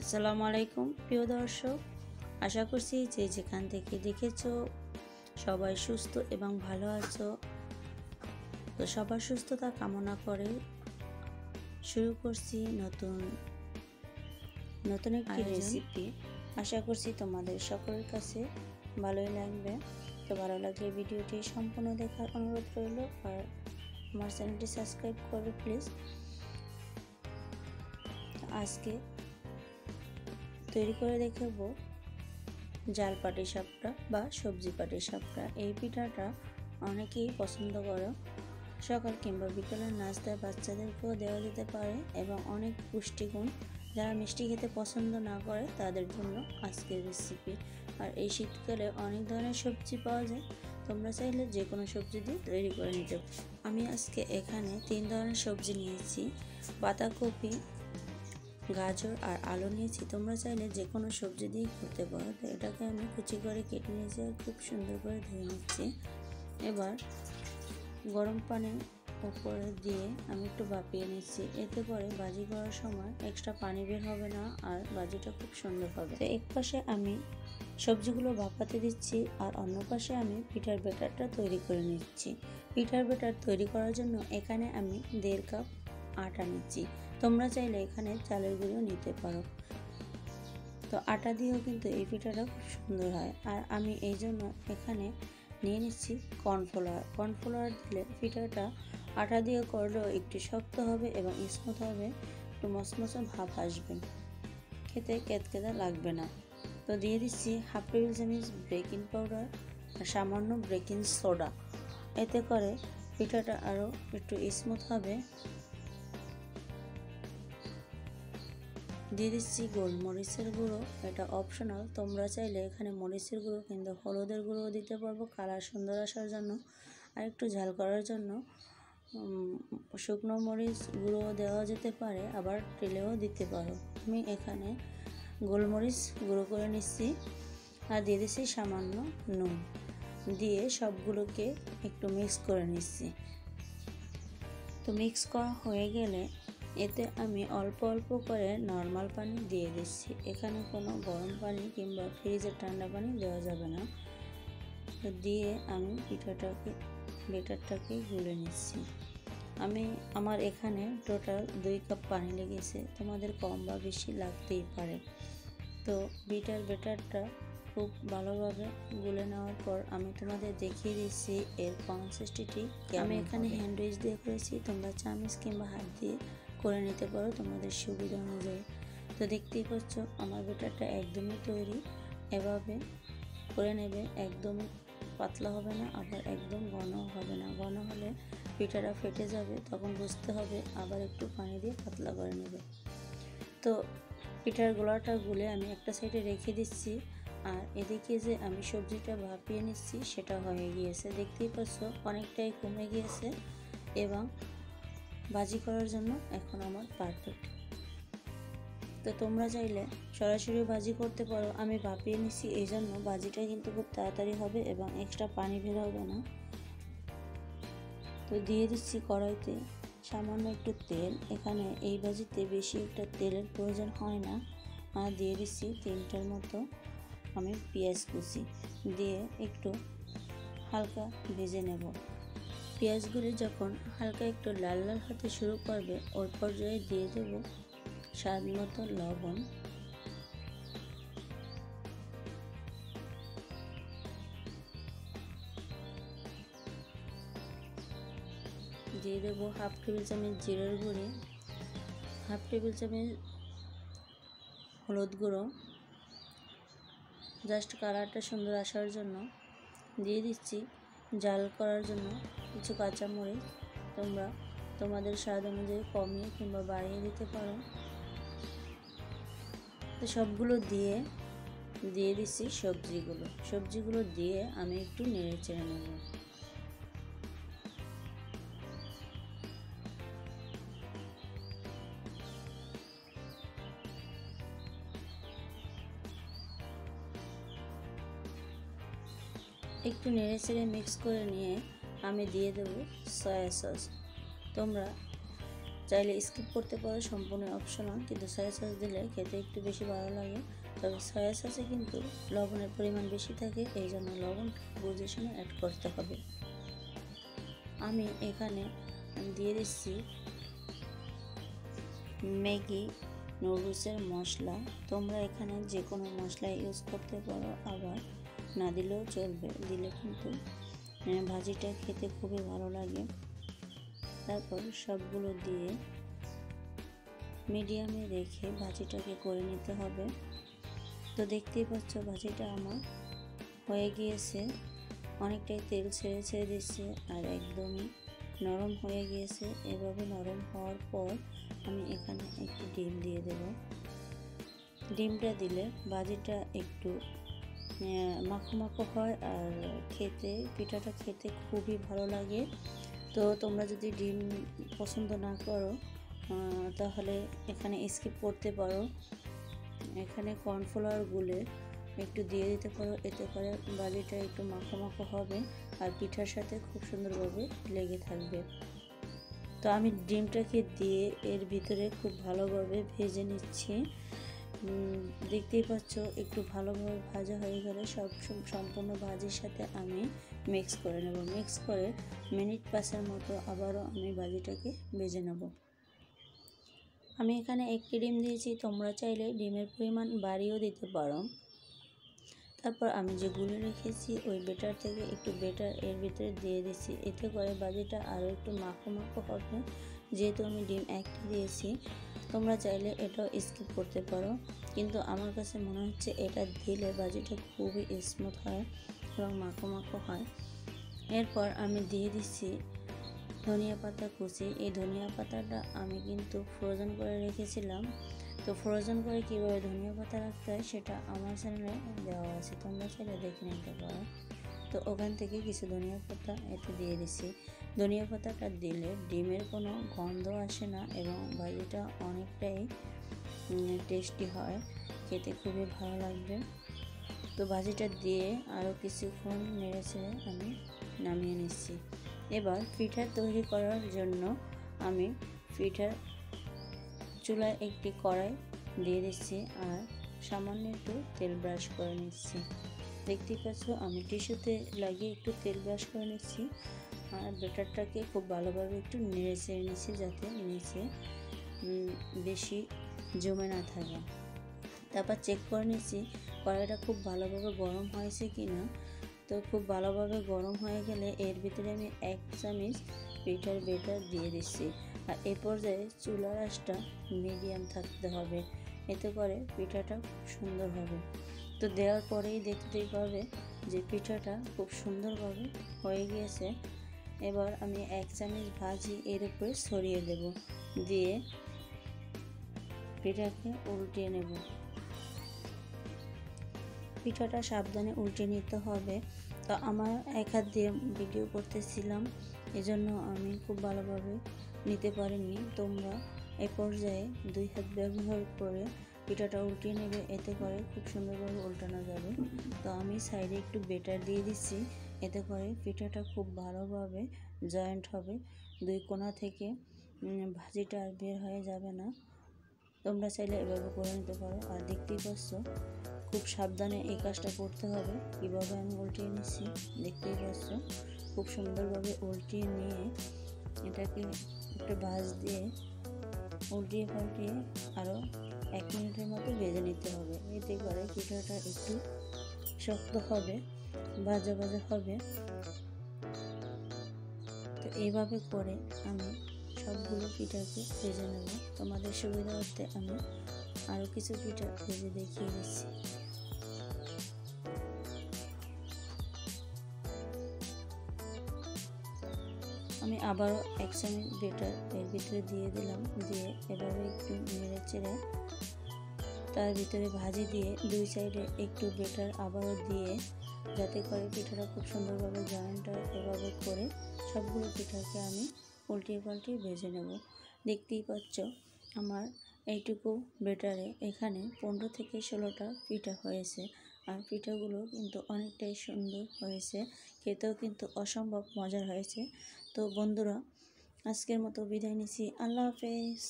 আসসালামু আলাইকুম প্রিয় দর্শক। আশা করছি যে যেখান থেকে দেখেছ সবাই সুস্থ এবং ভালো আছো। তো সবার সুস্থতা কামনা করে শুরু করছি নতুন নতুন একটি রেসিপি আশা করছি তোমাদের সকলের কাছে ভালোই লাগবে। তো ভালো লাগলে ভিডিওটি সম্পূর্ণ দেখার অনুরোধ রইল আর আমার চ্যানেলটি সাবস্ক্রাইব করবে প্লিজ। আজকে তৈরি করে দেখাবো। জাল পাটি সাপটা বা সবজি পাটি সাপটা। এই পিঠাটা অনেকেই পছন্দ করে। সকাল কিংবা বিকালের নাস্তায় বাচ্চাদেরকেও দেওয়া যেতে পারে এবং অনেক পুষ্টিগুণ। যারা মিষ্টি খেতে পছন্দ না করে, তাদের জন্য আজকের রেসিপি আর এই শীতকালে অনেক ধরনের সবজি পাওয়া যায়। তোমরা চাইলে যে কোনো সবজি দিয়ে তৈরি করে নিতে আমি আজকে এখানে তিন ধরনের সবজি নিয়েছি। বাঁধাকপি গাজর আর আলু নিয়েছি। তোমরা চাইলে যে কোনো সবজি দিয়েই করতে পারো। তো এটাকে আমি কুচি করে কেটে নিয়েছি আর খুব সুন্দর করে ধুয়ে নিচ্ছি। এবার গরম পানির উপরে দিয়ে আমি একটু বাপিয়ে নিচ্ছি। এতে করে বাজি করার সময় এক্সট্রা পানি বের হবে না আর বাজিটা খুব সুন্দর হবে। তো এক পাশে আমি সবজিগুলো ভাপাতে দিচ্ছি আর অন্য পাশে আমি পিঠার ব্যাটারটা তৈরি করে নিচ্ছি। পিঠার ব্যাটার তৈরি করার জন্য এখানে আমি দেড় কাপ আটা নিচ্ছি। তোমরা চাইলে এখানে চালের গুঁড়ো নিতে পারো। তো আটা দিয়েও কিন্তু এই পিঠাটা খুব সুন্দর হয়। আর আমি এই জন্য এখানে নিয়ে নিচ্ছি কর্নফ্লাওয়ার। কর্নফ্লাওয়ার দিলে পিঠাটা আটা দিয়ে করলেও একটু শক্ত হবে এবং স্মুথ হবে, একটু মসমসম ভাব আসবে। খেতে কেতকেতা লাগবে না। তো দিয়ে দিচ্ছি হাফ টেবিল চামচ বেকিং পাউডার আর সামান্য বেকিং সোডা। এতে করে পিঠাটা আরও একটু স্মুথ হবে দিয়ে দিচ্ছি গোলমরিচের গুঁড়ো, এটা অপশনাল তোমরা চাইলে এখানে মরিচের গুঁড়ো কিংবা হলুদের গুঁড়ো দিতে পারব, কালার সুন্দর আসার জন্য। আর একটু ঝাল করার জন্য শুকনো মরিচ গুঁড়ো দেওয়া যেতে পারে, আবার তেলেও দিতে পারো। আমি এখানে গোলমরিচ গুঁড়ো করে নিচ্ছি, আর দিয়ে দিচ্ছি সামান্য নুন। দিয়ে সবগুলোকে একটু মিক্স করে নিচ্ছি। তো মিক্স করা হয়ে গেলে এতে আমি অল্প অল্প করে নর্মাল পানি দিয়ে দিচ্ছি। এখানে কোনো গরম পানি কিংবা ফ্রিজের ঠান্ডা পানি দেওয়া যাবে না। তো দিয়ে আমি পিঠাটাকে বেটারটাকে গুলে নিচ্ছি। আমি আমার এখানে টোটাল দুই কাপ পানি লেগেছে। তোমাদের কম বা বেশি লাগতেই পারে। তো বিটার বেটারটা খুব ভালোভাবে গুলে নেওয়ার পর আমি তোমাদের দেখিয়ে দিচ্ছি এর কনসিস্টেন্সি আমি এখানে হ্যান্ড উইচ দিয়ে করেছি। তোমরা চামিচ কিংবা হাত দিয়ে করে নিতে পারো তোমাদের সুবিধা অনুযায়ী। তো দেখতেই পাচ্ছ, আমার বেটারটা একদমই তৈরি। এভাবে করে নেবে, একদম পাতলা হবে না, আবার একদম ঘন হবে না। ঘন হলে পিঠাটা ফেটে যাবে, তখন বুঝতে হবে আবার একটু পানি দিয়ে পাতলা করে নেবে। তো পিঠার গোলাটা গুলে আমি একটা সাইডে রেখে দিচ্ছি, আর এদিকে যে আমি সবজিটা ভাপিয়ে নিচ্ছি, সেটা হয়ে গিয়েছে। দেখতেই পাচ্ছ, অনেকটাই কমে গিয়েছে, এবং ভাজি করার জন্য এখন আমার পারফেক্ট। তো তোমরা চাইলে সরাসরি ভাজি করতে পারো। আমি ভাপিয়ে নিচ্ছি এই জন্য ভাজিটা কিন্তু খুব তাড়াতাড়ি হবে এবং এক্সট্রা পানি বের হবে না। তো দিয়ে দিচ্ছি কড়াইতে সামান্য একটু তেল। এখানে এই ভাজিতে বেশি একটা তেলের প্রয়োজন হয় না। আর দিয়ে দিচ্ছি তিনটার মতো আমি পেঁয়াজ কুচি। দিয়ে একটু হালকা ভেজে নেব। পেঁয়াজগুলি যখন হালকা একটু লাল লাল হতে শুরু করবে, ওই পর্যায়ে দিয়ে দেব স্বাদ মতো লবণ। দিয়ে দেবো হাফ টেবিল চামচ জিরের গুঁড়ি, হাফ টেবিল চামচ হলুদ গুঁড়ো। জাস্ট কালারটা সুন্দর আসার জন্য দিয়ে দিচ্ছি জাল করার জন্য। কিছু কাঁচামরিচ তোমরা তোমাদের স্বাদ অনুযায়ী কমিয়ে কিংবা বাড়িয়ে দিতে পারো। তো সবগুলো দিয়ে দিয়ে দিচ্ছি সবজিগুলো। সবজিগুলো দিয়ে আমি একটু নেড়ে চেড়ে নেব। একটু নেড়ে চেড়ে মিক্স করে নিয়ে আমি দিয়ে দেব সয়া সস তোমরা চাইলে স্কিপ করতে পারো, সম্পূর্ণ অপশনাল কিন্তু সয়া সস দিলে খেতে একটু বেশি ভালো লাগে। তবে সয়া সসে কিন্তু লবণের পরিমাণ বেশি থাকে, এই জন্য লবণ বুঝে শুনে অ্যাড করতে হবে। আমি এখানে দিয়ে দিচ্ছি ম্যাগি নুডলসের মশলা। তোমরা এখানে যে কোনো মশলা ইউজ করতে পারো, আবার না দিলেও চলবে। দিলে কিন্তু ভাজিটা খেতে খুবই ভালো লাগে। তারপর সবগুলো দিয়ে মিডিয়ামে রেখে ভাজিটাকে করে নিতে হবে। তো দেখতেই পাচ্ছ ভাজিটা আমার হয়ে গিয়েছে। অনেকটাই তেল ছেড়ে ছেড়ে দিচ্ছে আর একদমই নরম হয়ে গিয়েছে। এভাবে নরম হওয়ার পর আমি এখানে একটু ডিম দিয়ে দেব। ডিমটা দিলে ভাজিটা একটু মাখো মাখো হয় আর খেতে, পিঠাটা খেতে খুবই ভালো লাগে। তো তোমরা যদি ডিম পছন্দ না করো তাহলে এখানে স্কিপ করতে পারো। এখানে কর্নফ্লাওয়ার গুলে একটু দিয়ে দিতে পারো, এতে করে বালিটা একটু মাখো মাখো হবে আর পিঠার সাথে খুব সুন্দরভাবে লেগে থাকবে। তো আমি ডিমটাকে দিয়ে এর ভিতরে খুব ভালোভাবে ভেজে নিচ্ছি। দেখতেই পাচ্ছ, একটু ভালোভাবে ভাজা হয়ে গেলে সব সম্পূর্ণ ভাজির সাথে আমি মিক্স করে নেব। মিক্স করে মিনিট পাঁচের মতো আবারও আমি ভাজিটাকে ভেজে নেব। আমি এখানে একটি ডিম দিয়েছি, তোমরা চাইলে ডিমের পরিমাণ বাড়িয়েও দিতে পারো। তারপর আমি যে গুলে রেখেছি, ওই বেটার থেকে একটু বেটার এর ভিতরে দিয়ে দিচ্ছি। এতে করে বাজিটা আরও একটু মাখো মাখো হবে। যেহেতু আমি ডিম একটি দিয়েছি, তোমরা চাইলে এটাও স্কিপ করতে পারো। কিন্তু আমার কাছে মনে হচ্ছে এটা দিলে বাজিটা খুবই স্মুথ হয় এবং মাখো মাখো হয়। এরপর আমি দিয়ে দিচ্ছি ধনিয়া পাতা কুচি। এই ধনিয়া পাতাটা আমি কিন্তু ফ্রোজেন করে রেখেছিলাম। তো ফ্রোজেন করে কীভাবে ধনিয়া পাতা রাখতে হয় সেটা আমার চ্যানেলে দেওয়া আছে। তোমরা চাইলে দেখে নিতে পারো। তো ওখান থেকে কিছু ধনিয়া পাতা এতে দিয়ে দিছি ধনিয়া পাতাটা দিলে ডিমের কোনো গন্ধ আসে না এবং ভাজিটা অনেকটাই টেস্টি হয়। খেতে খুবই ভালো লাগবে। তো ভাজিটা দিয়ে আরও কিছুক্ষণ নেড়ে ছেড়ে আমি নামিয়ে নিচ্ছি। এবার পিঠা তৈরি করার জন্য আমি পিঠার চুলায় একটি কড়াই দিয়ে দিচ্ছি আর সামান্য একটু তেল ব্রাশ করে নিচ্ছি। দেখতে পাচ্ছ, আমি টিস্যুতে লাগিয়ে একটু তেল ব্রাশ করে নিচ্ছি। আর বেটারটাকে খুব ভালোভাবে একটু নেড়ে চেড়ে যাতে নিচে বেশি জমে না থাকে। তারপর চেক করে নিচ্ছি, কড়াইটা খুব ভালোভাবে গরম হয়েছে কি না তো খুব ভালোভাবে গরম হয়ে গেলে এর ভিতরে আমি এক চামচ পিঠার বেটার দিয়ে দিচ্ছি। আর এ পর্যায়ে চুলার আঁচটা মিডিয়াম থাকতে হবে। এতে করে পিঠাটা সুন্দর হবে। তো দেওয়ার পরেই দেখতেই পাবে যে পিঠাটা খুব সুন্দরভাবে হয়ে গিয়েছে। এবার আমি এক চামচ ভাজি এর উপরে ছড়িয়ে দেব। দিয়ে পিঠাকে উল্টিয়ে নেব। পিঠাটা সাবধানে উল্টে নিতে হবে। তো আমার এক হাত দিয়ে ভিডিও করতেছিলাম, এজন্য আমি খুব ভালোভাবে নিতে পারিনি। তোমরা এ পর্যায়ে দুই হাত ব্যবহার করে পিঠাটা উল্টিয়ে নেবে, এতে করে খুব সুন্দরভাবে উল্টানো যাবে। তো আমি সাইডে একটু বেটার দিয়ে দিচ্ছি। এতে করে পিঠাটা খুব ভালোভাবে জয়েন্ট হবে। দুই কোনা থেকে ভাজিটা আর বের হয়ে যাবে না। তোমরা চাইলে এভাবে করে নিতে পারো। আর দেখতেই পাচ্ছ, খুব সাবধানে এই কাজটা করতে হবে। কীভাবে আমি উল্টিয়ে নিচ্ছি, দেখতেই পাচ্ছ। খুব সুন্দরভাবে উল্টিয়ে নিয়ে এটাকে একটা ভাজ দিয়ে উল্টিয়ে পাল্টিয়ে আরও এক মিনিটের মতো ভেজে নিতে হবে। এতে করে পিঠাটা একটু শক্ত হবে। ভাজা ভাজা হবে। তো এইভাবে করে আমি সবগুলো পিঠাকে ভেজে নেব। তোমাদের সুবিধার্থে আমি আরও কিছু পিঠা ভেজে দেখিয়ে দিচ্ছি। আমি আবারও এক চামচ বেটার এর ভিতরে দিয়ে দিলাম। দিয়ে এভাবে একটু নেড়ে চেড়ে তার ভিতরে ভাজি দিয়ে দুই সাইডে একটু বেটার আবারও দিয়ে যাতে করে পিঠাটা খুব সুন্দরভাবে জয়েন্ট হয় এভাবে করে সবগুলো পিঠাকে আমি উল্টিয়ে পাল্টিয়ে ভেজে নেব। দেখতেই পাচ্ছ আমার এইটুকু বেটারে এখানে পনেরো থেকে ষোলোটা পিঠা হয়েছে আর পিঠাগুলো কিন্তু অনেকটাই সুন্দর হয়েছে। খেতেও কিন্তু অসম্ভব মজার হয়েছে। তো বন্ধুরা, আজকের মতো বিদায় নিচ্ছি। আল্লাহ হাফেজ।